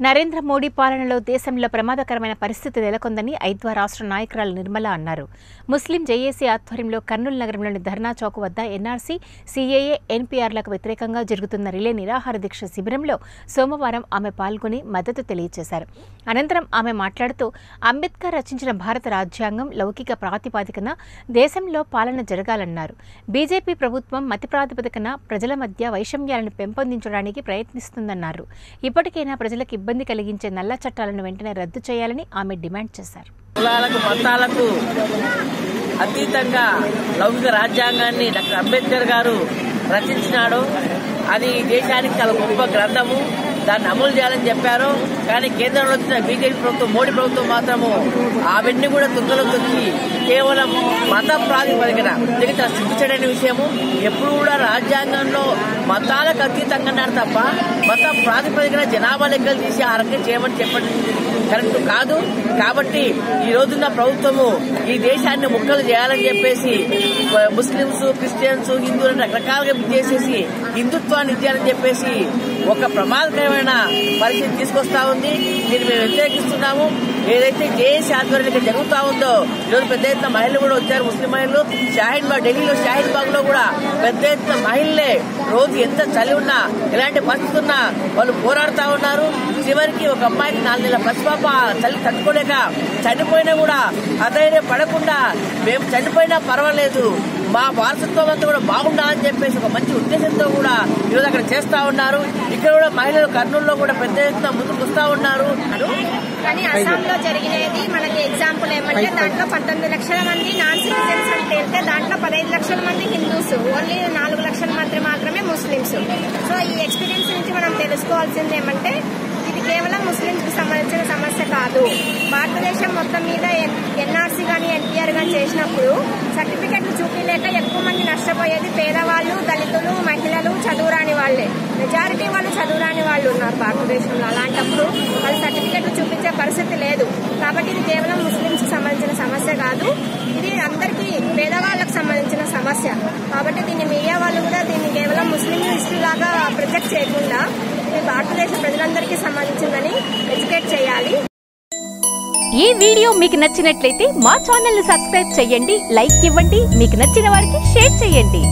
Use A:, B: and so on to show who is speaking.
A: నరేంద్ర మోడీ పాలనలో దేశంలో ప్రమాదకరమైన పరిస్థితి నెలకొందని ఐద్వా రాష్ట్ర నాయకురాలు నిర్మల అన్నారు. ముస్లిం జేఏసీ ఆధ్వర్యంలో కర్నూలు నగరంలోని ధర్నా చౌక్ వద్ద ఎన్ఆర్సీ సీఏఏ ఎన్పీఆర్లకు వ్యతిరేకంగా జరుగుతున్న రిలే నిరాహార దీక్ష శిబిరంలో సోమవారం ఆమె పాల్గొని మద్దతు తెలియజేశారు. అనంతరం ఆమె మాట్లాడుతూ అంబేద్కర్ రచించిన భారత రాజ్యాంగం లౌకిక ప్రాతిపాదికన దేశంలో పాలన జరగాలన్నారు. బీజేపీ ప్రభుత్వం మతి ప్రాతిపదికన ప్రజల మధ్య వైషమ్యాలను పెంపొందించడానికి ప్రయత్నిస్తుందన్నారు. ఇప్పటికైనా ప్రజలకు ఇబ్బంది కలిగించే నల్ల చట్టాలను వెంటనే రద్దు చేయాలని ఆమె డిమాండ్ చేశారు.
B: కులాలకు మతాలకు అతీతంగా లౌకిక రాజ్యాంగాన్ని డాక్టర్ అంబేద్కర్ గారు రచించినాడు. అది దేశానికి చాలా గొప్ప గ్రంథము. దాన్ని అమలు చేయాలని చెప్పారు. కానీ కేంద్రంలో వచ్చిన బీజేపీ ప్రభుత్వం మోడీ ప్రభుత్వం మాత్రము అవన్నీ కూడా తుంగలోకి వచ్చి కేవలం మత ప్రాతిపదికన ఇది సిద్ధించడని విషయము. ఎప్పుడు కూడా రాజ్యాంగంలో మతాలకు అతీతంగా అన్నారు తప్ప మత ప్రాతిపదికన జనాభా లెక్కలు తీసి ఆ రకంగా చేయమని చెప్పండి కరెక్ట్ కాదు. కాబట్టి ఈ రోజున్న ప్రభుత్వము ఈ దేశాన్ని ముక్కలు చేయాలని చెప్పేసి ముస్లింస్ క్రిస్టియన్స్ హిందువులను రకరకాలుగా చేసేసి హిందుత్వాన్ని ఇచ్చారని చెప్పేసి ఒక ప్రమాదకరమైన పరిస్థితి తీసుకొస్తా ఉంది. దీన్ని మేము వ్యతిరేకిస్తున్నాము. ఏదైతే జేఏసీ ఆధ్వర్యంలో జరుగుతా ఉందో ఈరోజు పెద్ద ఎత్తున మహిళలు కూడా వచ్చారు ముస్లిం మహిళలు. షాహిన్ బాగ్ ఢిల్లీలో షాహీన్ బాగ్లో కూడా పెద్ద ఎత్తున మహిళలే రోజు ఎంత చలి ఉన్నా ఎలాంటి పరిస్థితి ఉన్నా వాళ్ళు పోరాడుతా ఉన్నారు. చివరికి ఒక అమ్మాయికి నాలుగు నెలల పసిపాప చలి తట్టుకోలేక చనిపోయినా కూడా అధైర్యం పడకుండా మేము చనిపోయినా పర్వాలేదు మా వారసత్వం అంతా కూడా బాగుండాలని చెప్పేసి ఒక మంచి ఉద్దేశంతో కూడా ఈరోజు అక్కడ చేస్తా ఉన్నారు. ఇక్కడ కూడా మహిళలు కర్నూలులో కూడా పెద్ద ఎత్తున ముందుకు వస్తా ఉన్నారు.
C: కానీ అస్సాంలో జరిగినది మనకి ఎగ్జాంపుల్ ఏమంటే దాంట్లో పంతొమ్మిది లక్షల మంది నాన్ సిటిజన్స్ తేలితే దాంట్లో పదహైదు లక్షల మంది హిందూస్ ఓన్లీ నాలుగు లక్షల మంది మాత్రమే ముస్లిమ్స్. సో ఈ ఎక్స్పీరియన్స్ నుంచి మనం తెలుసుకోవాల్సింది ఏమంటే ఇది కేవలం ముస్లిమ్స్కి సంబంధించిన సమస్య కాదు. భారతదేశం మొత్తం మీద ఎన్ఆర్సీ కానీ ఎన్టీఆర్ కానీ చేసినప్పుడు సర్టిఫికెట్లు చూపించలేక ఎక్కువ మంది నష్టపోయేది పేదవాళ్ళు దళితులు మహిళలు చదువురాని వాళ్ళే. మెజారిటీ వాళ్ళు చదువురాని వాళ్ళు ఉన్నారు భారతదేశంలో. అలాంటప్పుడు వాళ్ళు సర్టిఫికెట్లు చూపించే పరిస్థితి లేదు. కాబట్టి ఇది కేవలం ముస్లింస్కి సంబంధించిన సమస్య కాదు. ఇది అందరికీ పేదవాళ్ళకు సంబంధించిన సమస్య. కాబట్టి దీన్ని మీడియా వాళ్ళు కూడా దీన్ని కేవలం ముస్లిం హిస్టరీ లాగా ప్రొజెక్ట్ చేయకుండా భారతదేశ ప్రజలందరికీ సంబంధించిందని ఎడ్యుకేట్ చేయాలి.
A: ఈ వీడియో మీకు నచ్చినట్లయితే మా ఛానల్ని సబ్స్క్రైబ్ చేయండి లైక్ ఇవ్వండి మీకు నచ్చిన వారికి షేర్ చేయండి.